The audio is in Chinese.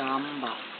三百。